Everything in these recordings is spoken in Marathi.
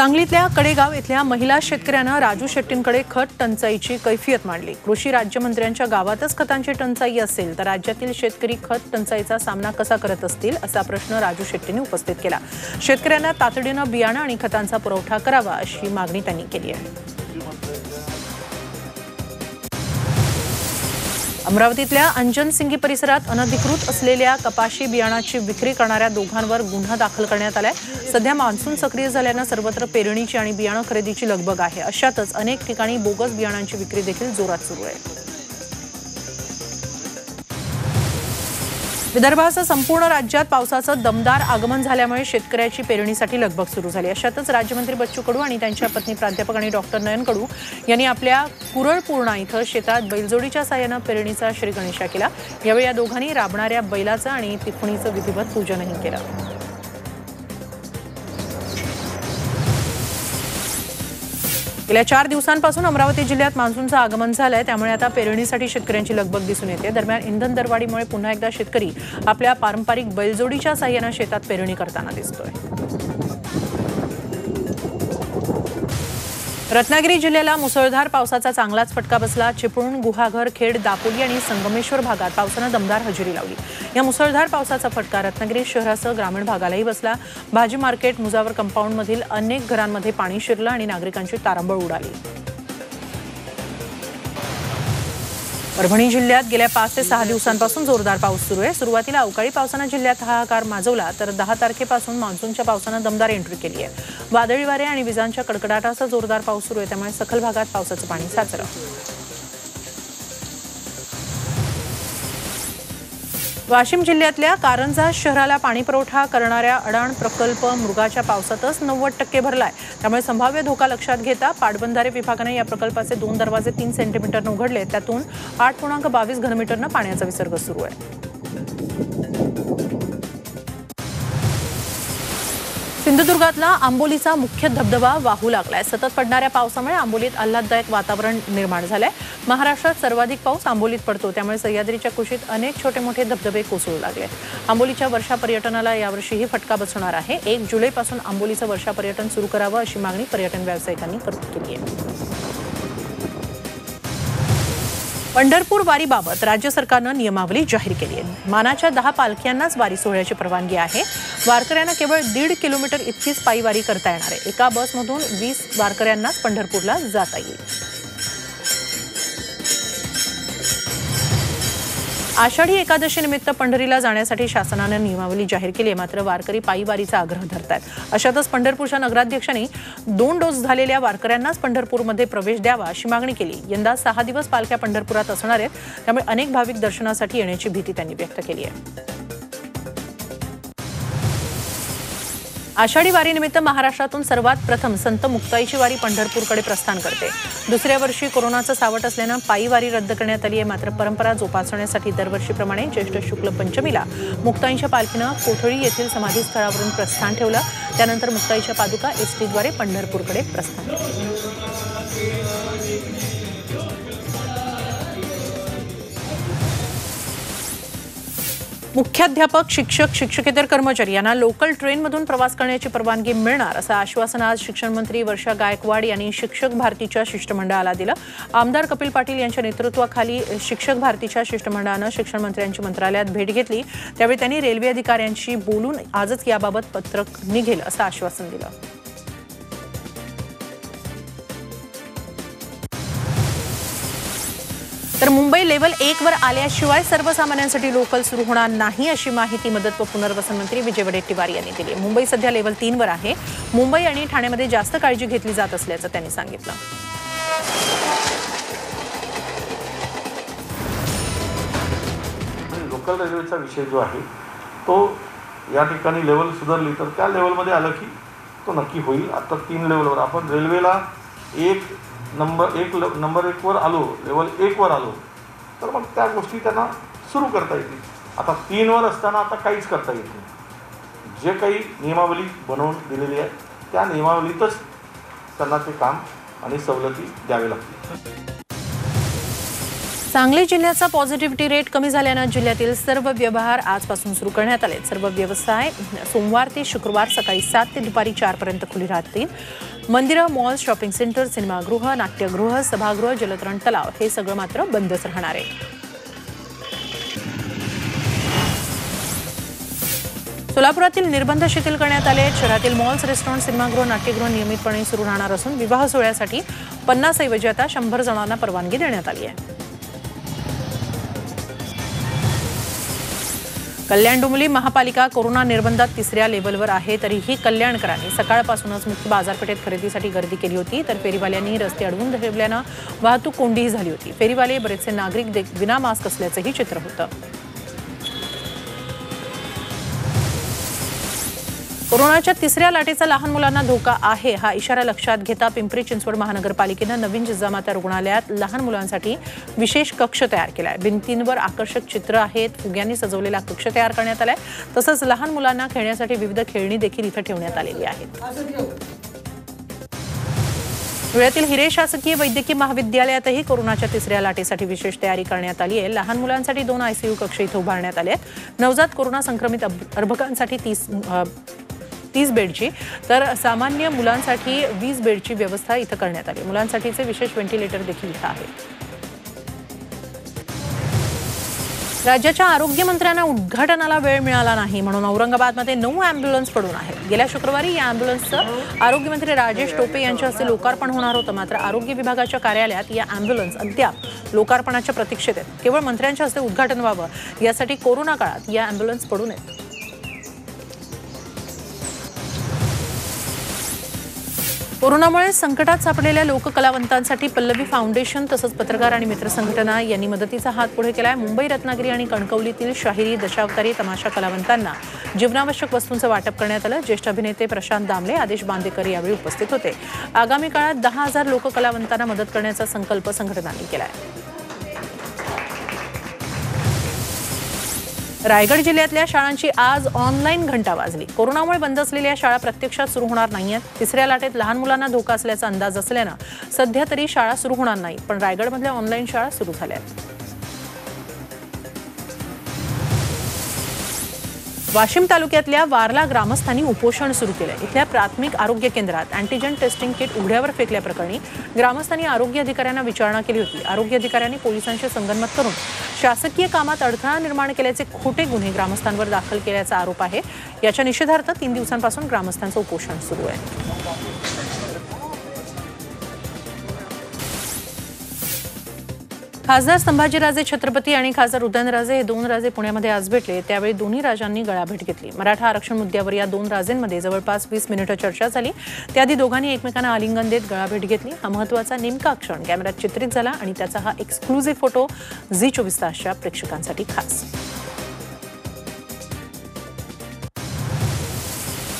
सांगलीतल्या कडेगाव इथल्या महिला शेतकऱ्यानं राजू शेट्टींकडे खत टंचाईची कैफियत मांडली. कृषी राज्यमंत्र्यांच्या गावातच खतांची टंचाई असेल तर राज्यातील शेतकरी खत टंचाईचा सामना कसा करत असतील असा प्रश्न राजू शेट्टींनी उपस्थित केला. शेतकऱ्यांना तातडीनं बियाणं आणि खतांचा पुरवठा करावा अशी मागणी त्यांनी केली आहे. अमरावतीतल्या अंजन सिंगी परिसरात अनधिकृत असलेल्या कपाशी बियाणाची विक्री करणाऱ्या दोघांवर गुन्हा दाखल करण्यात आलाय. सध्या मान्सून सक्रिय झाल्यानं सर्वत्र पेरणीची आणि बियाणं खरेदीची लगबग आहे. अशातच अनेक ठिकाणी बोगस बियाणांची विक्री देखील जोरात सुरू आहे. विदर्भासह संपूर्ण राज्यात पावसाचं दमदार आगमन झाल्यामुळे शेतकऱ्याची पेरणीसाठी लगबग सुरू झाली. अशातच राज्यमंत्री बच्चू कडू आणि त्यांच्या पत्नी प्राध्यापक आणि डॉक्टर नयन कडू यांनी आपल्या कुरळपूर्णा इथं शेतात बैलजोडीच्या साह्यानं पेरणीचा श्रीगणेशा केला. यावेळी या दोघांनी राबणाऱ्या बैलाचं आणि तिखुणीचं विधिवत पूजनही केलं. गेल्या चार दिवसांपासून अमरावती जिल्ह्यात मान्सूनचं आगमन झालंय. त्यामुळे आता पेरणीसाठी शेतकऱ्यांची लगबग दिसून येते. दरम्यान इंधन दरवाढीमुळे पुन्हा एकदा शेतकरी आपल्या पारंपरिक बैलजोडीच्या साह्यानं शेतात पेरणी करताना दिसतोय. रत्नागिरी जिल्ह्याला मुसळधार पावसाचा चांगलाच फटका बसला. चिपळूण गुहाघर खेड दापोली आणि संगमेश्वर भागात पावसानं दमदार हजेरी लावली. या मुसळधार पावसाचा फटका रत्नागिरी शहरासह ग्रामीण भागालाही बसला. भाजी मार्केट मुजावर कंपाऊंडमधील अनेक घरांमध्ये पाणी शिरलं आणि नागरिकांची तारांबळ उडाली. परभणी जिल्ह्यात गेल्या पाच ते सहा दिवसांपासून जोरदार पाऊस सुरू आहे. सुरुवातीला अवकाळी पावसानं जिल्ह्यात हाहाकार माजवला तर दहा तारखेपासून मान्सूनच्या पावसानं दमदार एंट्री केली आहे. वादळी वारे आणि विजांच्या कडकडाटासह जोरदार पाऊस सुरू आहे. त्यामुळे सखल भागात पावसाचं पाणी साचलं. वाशिम जिल्ह्यातल्या कारंजा शहराला पाणीपुरवठा करणाऱ्या अडाण प्रकल्प मृगाच्या पावसातच नव्वद टक्के भरलाय. त्यामुळे संभाव्य धोका लक्षात घेता पाटबंधारे विभागाने या प्रकल्पाचे दोन दरवाजे तीन सेंटीमीटरनं उघडले त्यातून आठ पूर्णांक बावीस घनमीटरनं पाण्याचा विसर्ग सुरू आहे. सिंधुदुर्गातला आंबोलीचा मुख्य धबधबा वाहू लागलाय. सतत पडणाऱ्या पावसामुळे आंबोलीत आल्हाददायक वातावरण निर्माण झालंय. महाराष्ट्रात सर्वाधिक पाऊस आंबोलीत पडतो. त्यामुळे सह्याद्रीच्या कुशीत अनेक छोटे मोठे धबधबे कोसळू लागले. आंबोलीच्या वर्षा पर्यटनाला यावर्षीही फटका बसणार आहे. एक जुलैपासून आंबोलीचं वर्षा पर्यटन सुरू करावं अशी मागणी पर्यटन व्यावसायिकांनी केली आहे. पंढरपूर वारीबाबत राज्य सरकारनं नियमावली जाहीर केली आहे. मानाच्या दहा पालख्यांनाच वारी सोहळ्याची परवानगी आहे. वारकऱ्यांना केवळ दीड किलोमीटर इतकीच पायी वारी करता येणार आहे. एका बसमधून वीस वारकऱ्यांनाच पंढरपूरला जाता येईल. आषाढी एकादशीनिमित्त पंढरीला जाण्यासाठी शासनानं नियमावली जाहीर केली आहे. मात्र वारकरी पायी वारीचा आग्रह धरतात अशातच पंढरपूरच्या नगराध्यक्षांनी दोन डोस झालेल्या वारकऱ्यांनाच पंढरपूरमध्ये प्रवेश द्यावा अशी मागणी केली. यंदा सहा दिवस पालख्या पंढरपुरात असणार आहेत. त्यामुळे अनेक भाविक दर्शनासाठी येण्याची भीती त्यांनी व्यक्त केली आहे. आषाढी वारीनिमित्त महाराष्ट्रातून सर्वात प्रथम संत मुक्ताईची वारी पंढरपूरकडे प्रस्थान करते. दुसऱ्या वर्षी कोरोनाचं सावट असल्यानं पायी वारी रद्द करण्यात आली आहे. मात्र परंपरा जोपासण्यासाठी दरवर्षीप्रमाणे ज्येष्ठ शुक्ल पंचमीला मुक्ताईच्या पालखीनं कोठळी येथील समाधीस्थळावरून प्रस्थान ठेवलं. त्यानंतर मुक्ताईच्या पादुका एसटीद्वारे पंढरपूरकडे प्रस्थान मुख्याध्यापक शिक्षक शिक्षकेतर कर्मचारी यांना लोकल ट्रेनमधून प्रवास करण्याची परवानगी मिळणार असं आश्वासन आज शिक्षण मंत्री वर्षा गायकवाड यांनी शिक्षक भारतीच्या शिष्टमंडळाला दिलं. आमदार कपिल पाटील यांच्या नेतृत्वाखाली शिक्षक भारतीच्या शिष्टमंडळानं शिक्षण मंत्र्यांची मंत्रालयात भेट घेतली. त्यावेळी त्यांनी रेल्वे अधिकाऱ्यांशी बोलून आजच याबाबत पत्रक निघेल असं आश्वासन दिलं. तर मुंबई लेवल एक वर आल्याशिवाय सर्वसामान्यांसाठी लोकल सुरू होणार नाही अशी माहिती मदत व पुनर्वसन मंत्री विजय वडेट्टीवार यांनी दिली. मुंबई सध्या लेवल तीन वर आहे. मुंबई आणि ठाण्यामध्ये जास्त काळजी घेतली जात असल्याचं त्यांनी सांगितलं. लोकल रेल्वेचा विषय जो आहे तो या ठिकाणी लेवल सुधारली तर त्या लेवलमध्ये आलं की तो नक्की होईल. आता तीन लेवलवर आपण रेल्वेला एक नंबर एक ल नंबर एकवर आलो लेवल एकवर आलो तर मग त्या गोष्टी त्यांना सुरू करता येतील. आता तीनवर असताना आता काहीच करता येत नाही. जे काही नियमावली बनवून दिलेली आहे त्या नियमावलीतच त्यांना ते काम आणि सवलती द्यावे लागतील. सांगली जिल्ह्याचा पॉझिटिव्हिटी रेट कमी झाल्यानं जिल्ह्यातील सर्व व्यवहार आजपासून सुरू करण्यात आले. सर्व व्यवसाय सोमवार ते शुक्रवार सकाळी सात ते दुपारी चारपर्यंत खुली राहतील. मंदिरं मॉल शॉपिंग सेंटर सिनेमागृह नाट्यगृह सभागृह जलतरण तलाव हे सगळं मात्र बंदच राहणार आहे. सोलापुरातील निर्बंध शिथिल करण्यात आले आहेत. शहरातील मॉल्स रेस्टॉरंट सिनेमागृह नाट्यगृह नियमितपणे सुरू राहणार असून विवाह सोहळ्यासाठी पन्नास ऐवजी आता शंभर जणांना परवानगी देण्यात आली आहे. कल्याण डोंबिवली महापालिका कोरोना निर्बंधात तिसऱ्या लेवलवर आहे तरीही कल्याणकरांनी सकाळपासूनच मुख्य बाजारपेठेत खरेदीसाठी गर्दी केली होती तर फेरीवाल्यांनी रस्ते अडवून ठेवल्यानं वाहतूक कोंडीही झाली होती. फेरीवाले बरेचसे नागरिक विना मास्क असल्याचंही चित्र होतं. कोरोनाच्या तिसऱ्या लाटेचा लहान मुलांना धोका आहे. हा इशारा लक्षात घेता पिंपरी चिंचवड महानगरपालिकेनं नवीन जिजामाता रुग्णालयात लहान मुलांसाठी विशेष कक्ष तयार केला आहे भिंतींवर आकर्षक चित्र आहेत. फुग्यांनी सजवलेला कक्ष तयार करण्यात आलाय. तसंच लहान मुलांना खेळण्यासाठी विविध खेळणी देखील इथं ठेवण्यात आलेली आहेत. धुळ्यातील हिरे शासकीय वैद्यकीय महाविद्यालयातही कोरोनाच्या तिसऱ्या लाटेसाठी विशेष तयारी करण्यात आली आहे. लहान मुलांसाठी दोन आयसीयू कक्ष इथं उभारण्यात आले आहेत. नवजात कोरोना संक्रमित अर्भकांसाठी तीस तीस बेडची तर सामान्य मुलांसाठी वीस बेडची व्यवस्था इथं करण्यात आली. मुलांसाठीचे विशेष व्हेंटिलेटर देखील इथं आहेत. राज्याच्या आरोग्यमंत्र्यांना उद्घाटनाला वेळ मिळाला नाही म्हणून औरंगाबादमध्ये नऊ अँब्युलन्स पडून आहेत. गेल्या शुक्रवारी या अँब्युलन्सचं आरोग्यमंत्री राजेश टोपे यांच्या हस्ते लोकार्पण होणार होतं. मात्र आरोग्य विभागाच्या कार्यालयात या अँब्युलन्स अद्याप लोकार्पणाच्या प्रतीक्षेत आहेत. केवळ मंत्र्यांच्या हस्ते उद्घाटन व्हावं यासाठी कोरोना काळात या अँब्युलन्स पडून आहेत. कोरोनामुळे संकटात सापडलेल्या लोककलावंतांसाठी पल्लवी फाउंडेशन तसंच पत्रकार आणि मित्र संघटना यांनी मदतीचा हात पुढे केलाय. मुंबई रत्नागिरी आणि कणकवलीतील शाहिरी दशावतारी तमाशा कलावंतांना जीवनावश्यक वस्तूंचं वाटप करण्यात आलं. ज्येष्ठ अभिनेते प्रशांत दामले आदेश बांदेकर यावेळी उपस्थित होते. आगामी काळात दहा हजार लोककलावंतांना मदत करण्याचा संकल्प संघटनांनी केला आहे रायगड जिल्ह्यातल्या शाळांची आज ऑनलाईन घंटा वाजली. कोरोनामुळे बंद असलेल्या शाळा प्रत्यक्षात सुरू होणार नाहीयेत. तिसऱ्या लाटेत लहान मुलांना धोका असल्याचा अंदाज असल्यानं सध्या तरी शाळा सुरू होणार नाही पण रायगडमधल्या ऑनलाईन शाळा सुरू झाल्या वाशिम तालुक्यातल्या वारला ग्रामस्थांनी उपोषण सुरू केलं इथल्या प्राथमिक आरोग्य केंद्रात अँटीजन टेस्टिंग किट उघड्यावर फेकल्याप्रकरणी ग्रामस्थांनी आरोग्य अधिकाऱ्यांना विचारणा केली होती. आरोग्य अधिकाऱ्यांनी पोलिसांशी संगनमत करून शासकीय कामात अडथळा निर्माण केल्याचे खोटे गुन्हे ग्रामस्थांवर दाखल केल्याचा आरोप आहे. याच्या निषेधार्थ तीन दिवसांपासून ग्रामस्थांचं उपोषण सुरू आहे. खासदार संभाजीराजे छत्रपती आणि खासदार उदयनराजे हे दोन राजे पुण्यामध्ये आज भेटले. त्यावेळी दोन्ही राजांनी गळाभेट घेतली. मराठा आरक्षण मुद्द्यावर या दोन राजेंमध्ये जवळपास वीस मिनिटं चर्चा झाली. त्याआधी दोघांनी एकमेकांना आलिंगन देत गळाभेट घेतली. हा महत्त्वाचा नेमका क्षण. कॅमेऱ्यात चित्रित झाला आणि त्याचा हा एक्सक्लुझिव्ह फोटो झी चोवीस तासच्या प्रेक्षकांसाठी खास.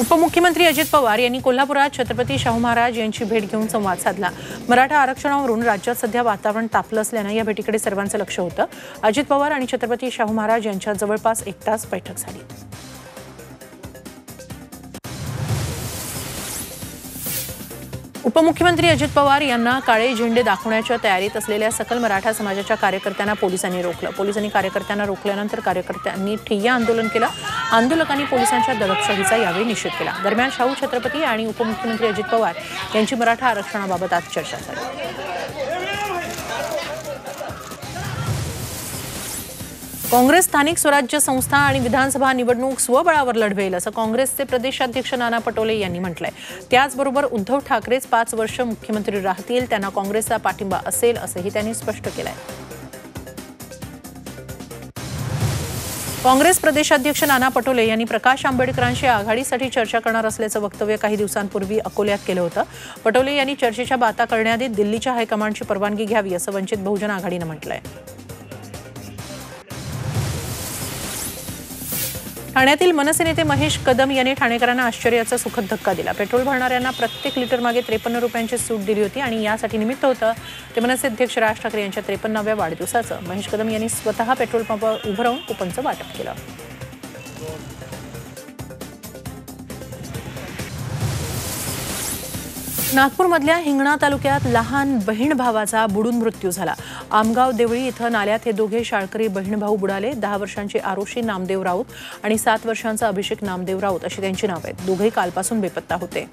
उपमुख्यमंत्री अजित पवार यांनी कोल्हापुरात छत्रपती शाहू महाराज यांची भेट घेऊन संवाद साधला. मराठा आरक्षणावरून राज्यात सध्या वातावरण तापलं असल्यानं या भेटीकडे सर्वांचं लक्ष होतं. अजित पवार आणि छत्रपती शाहू महाराज यांच्यात जवळपास एक तास बैठक झाली. उपमुख्यमंत्री अजित पवार यांना काळे झेंडे दाखवण्याच्या तयारीत असलेल्या सकल मराठा समाजाच्या कार्यकर्त्यांना पोलिसांनी रोखलं. पोलिसांनी कार्यकर्त्यांना रोखल्यानंतर कार्यकर्त्यांनी ठिय्या आंदोलन केलं. आंदोलकांनी पोलिसांच्या दडपशाहीचा यावेळी निषेध केला. दरम्यान शाहू छत्रपती आणि उपमुख्यमंत्री अजित पवार यांची मराठा आरक्षणाबाबत आज चर्चा झाली. काँग्रेस स्थानिक स्वराज्य संस्था आणि विधानसभा निवडणूक स्वबळावर लढवेल असं काँग्रेसचे प्रदेशाध्यक्ष नाना पटोले यांनी म्हटलंय. त्याचबरोबर उद्धव ठाकरेच पाच वर्ष मुख्यमंत्री राहतील त्यांना काँग्रेसचा पाठिंबा असेल असंही त्यांनी स्पष्ट केलंय. काँग्रेस प्रदेशाध्यक्ष नाना पटोले यांनी प्रकाश आंबेडकरांशी आघाडीसाठी चर्चा करणार असल्याचं वक्तव्य काही दिवसांपूर्वी अकोल्यात केलं होतं. पटोले यांनी चर्चेच्या बाता करण्याआधी दिल्लीच्या हायकमांडची परवानगी घ्यावी असं वंचित बहुजन आघाडीनं म्हटलं आहे ठाण्यातील मनसे नेते महेश कदम यांनी ठाणेकरांना आश्चर्याचा सुखद धक्का दिला. पेट्रोल भरणाऱ्यांना प्रत्येक लिटर मागे त्रेपन्न रुपयांची सूट दिली होती आणि यासाठी निमित्त होतं ते मनसे अध्यक्ष राज ठाकरे यांच्या त्रेपन्नाव्या वाढदिवसाचं. महेश कदम यांनी स्वतः पेट्रोल पंपावर उभं राहून कुपनचं वाटप केलं. नागपूरमधल्या हिंगणा तालुक्यात लहान बहीण भावाचा बुडून मृत्यू झाला. आमगाव देवळी इथं नाल्यात हे दोघे शाळकरी बहीण भाऊ बुडाले दहा वर्षांची आरोशी नामदेव राऊत आणि सात वर्षांचा अभिषेक नामदेव राऊत अशी त्यांची नावं आहेत. दोघेही कालपासून बेपत्ता होते.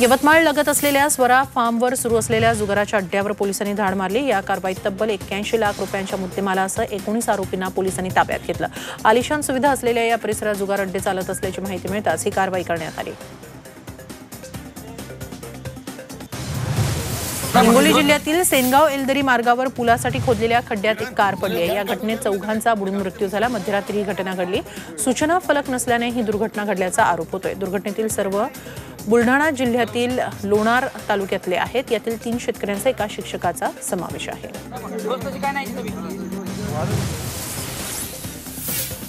यवतमाळ लगत असलेल्या स्वरा फार्मवर सुरू असलेल्या जुगाराच्या अड्ड्यावर पोलिसांनी धाड मारली. या कारवाईत तब्बल एक्क्याऐंशी लाख रुपयांच्या मुद्देमालासह एकोणीस आरोपींना पोलिसांनी ताब्यात घेतलं. आलिशान सुविधा असलेल्या या परिसरात जुगार अड्डे चालत असल्याची माहिती मिळताच ही कारवाई करण्यात आली. हिंगोली जिल्ह्यातील सेनगाव एलदरी मार्गावर पुलासाठी खोदलेल्या खड्ड्यात एक कार पडली आहे. या घटनेत चौघांचा बुडून मृत्यू झाला. मध्यरात्री ही घटना घडली. सूचना फलक नसल्याने ही दुर्घटना घडल्याचा आरोप होतोय. दुर्घटनेतील सर्व बुलढाणा जिल्ह्यातील लोणार तालुक्यातले आहेत. यातील तीन शेतकऱ्यांचा एका शिक्षकाचा समावेश आहे.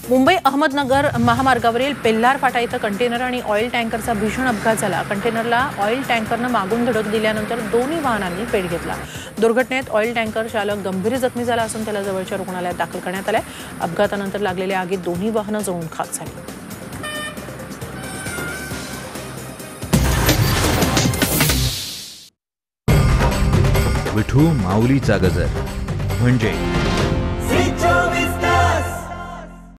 मुंबई अहमदनगर महामार्गावरील पेल्लार फाटा इथं कंटेनर आणि ऑइल टँकरचा भीषण अपघात झाला. कंटेनरला ऑइल टँकरनं मागून धडक दिल्यानंतर दोन्ही वाहनांनी पेट घेतला. दुर्घटनेत ऑइल टँकर चालक गंभीर जखमी झाला असून त्याला जवळच्या रुग्णालयात दाखल करण्यात आलं अपघातानंतर लागलेल्या आगीत दोन्ही वाहनं जळून खाक झाली. विठू माऊलीचा गजर. म्हणजे